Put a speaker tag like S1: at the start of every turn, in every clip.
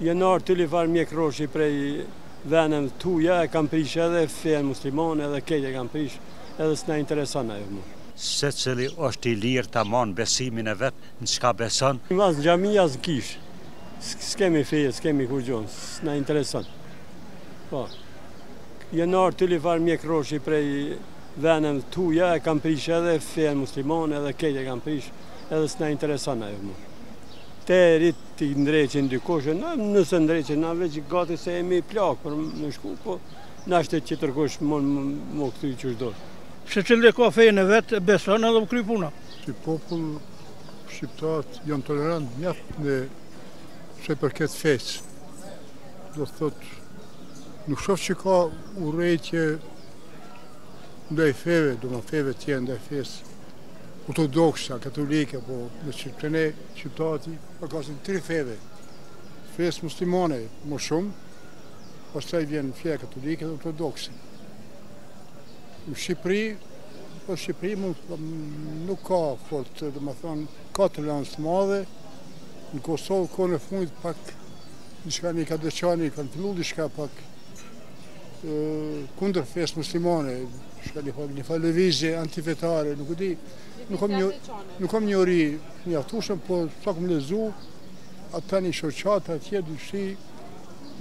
S1: Jan ardh njifar mjekrroshi prej veneve t'huja e kan prish edhe fen muslimane edhe kejt e kan prish edhe sna intereson ajo mu.
S2: Secili osht i lir ta man besimin e vet në qka beson.
S1: As në xhami as në kish skemi fe skemi kurgjo sna intereson po jan ardh njifar mjekrroshi prej veneve t'huja e kan prish edhe fen muslimane edhe kejt e kan prish edhe sna intereson ajo mu të rit Ti ndreqin dikush, na nëse ndreqin, na veç gati se jemi plakë për me shku, po na është që tërkush mund me kthy qysh
S3: do. Secili e ka fenë e vet, beson edhe u kry puna.
S4: Si popull shqiptarët janë tolerant mjaft në çka i përket fesë. Do të thotë, nuk shof që ka urrejtje ndaj feve, domethanë feve tjera, ndaj fesë ortodokse, katolike, po në Shqipni, Shqiptarët i përkasin tri feve, fesë muslimane më shumë, pastaj vjen feja katolike dhe ortodokse. Në Shqipëri, po Shqipëri nuk ka fort, domethonë, ka tolerancë të madhe, në Kosovë kohën e fundit pak, diçka kah Deçani, kanë fillu diçka pak, kundër fesë muslimane, çka njëfarë, njëfarë lëvizje antifetare, nuk e di, Nuk kam një, nuk kam njohuri t'mjaftushme, por sa kam lexu, atë një shoqatë atje, dy shi,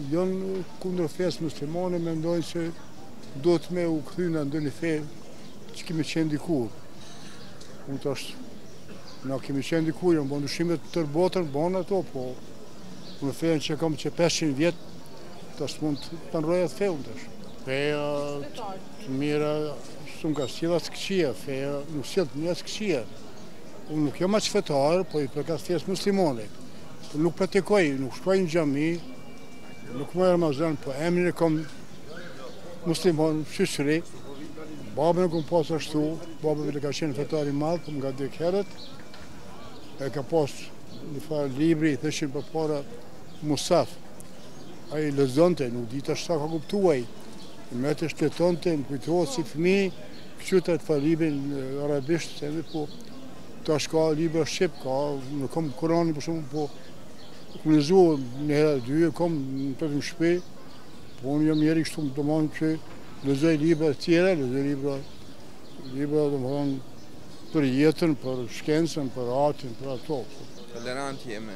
S4: janë kundër fesë muslimane, mendojnë se do të me u kthy na në një fe që kemi qenë dikur. Unë tash, na kemi qenë dikur, janë bënë ndryshimet në tërë botën, bënë ato, po unë fenë që kam qe 500 vjet, tash s'mund ta ndërroj atë fenë tash. Fe, Të mira shumë s'ka sjellë as këqia, feja nuk sjell të mira as këqia. Unë nuk jam aq fetar, po i përkas fesë muslimane. Po nuk praktikoj, nuk shkoj në xhami, nuk nij Ramazan, po emrin e kam musliman, Shyqri. Babën e kam pas ashtu, baba m'ka qenë fetar i madh, po më ka dek herët. E ka pas një farë libri, i thoshin përpara Musaf. Ai lexonte, nuk di tash a ka kuptu ai. Me të shteton m'kujtohet si fëmi, këqyrte atë far libri arabisht, se me po, tash ka libra shqip, ka, unë kom Kuranin për shembull, po, kom lexu një herë a dy e, kom atje në shpi, po, unë jam njeri kështu me thanë që lexoj libra tjera, lexoj libra, libra domethonë, për jetën, për shkencën, për artin, për ato.
S5: Tolerant jemi.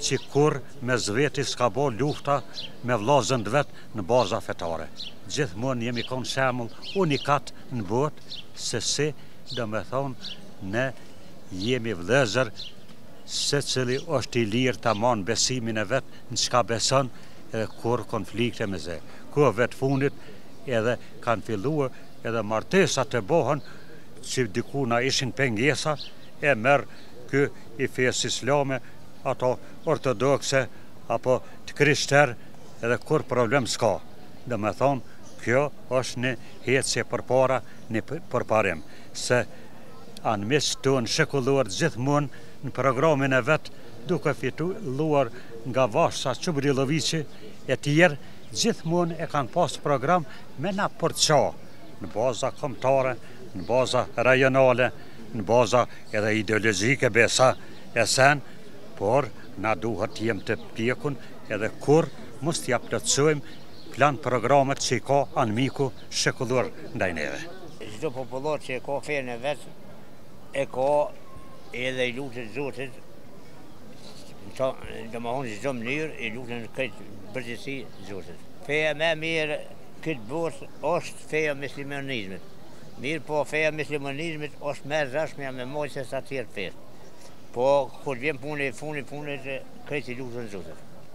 S2: Qi kurr mes veti ska bo luftë me vllaznit vet në baza fetare. Gjithmon jemi kon shembull unikat në botë se si domethon ne jemi vllezër secili osht i lir ta man besimin e vet në qka beson edhe kurr konflikte mes veti. Kohëve të fundit edhe kan fillue edhe martesat e bohen qi diku na ishin pengesa e merr ky i fesë islame, ato ortodokse apo të krishter edhe kurrë problem s'ka. Domethënë kjo është një ecje përpara, një përparim, se anëmiqtë tunë shekullorë gjithmonë në programin e vet duke filluar nga Vasa Çubrilloviçi e tjerë gjithmonë e kanë pasë program me na përça në baza kombëtare, në baza rajonale, në baza edhe ideologjike besa e sen, por na duhet të jemi të pjekun edhe kurr mos t'ia plotësojm plan programet që i ka anëmiku shekullor ndaj neve.
S6: Çdo popull që e ka fen e vet e ka edhe i lutet Zotit domthon në çdo mënyr i luten krejt në përgjithësi Zotit. Feja ma e mir n'kët bot osht feja e myslimanizmit. Mirëpo feja e myslimanizmit është më e rëshmja me majt se sa të tjerat fetë. Po kur vjen puna e fundit, fundit krejt i luten Zotit.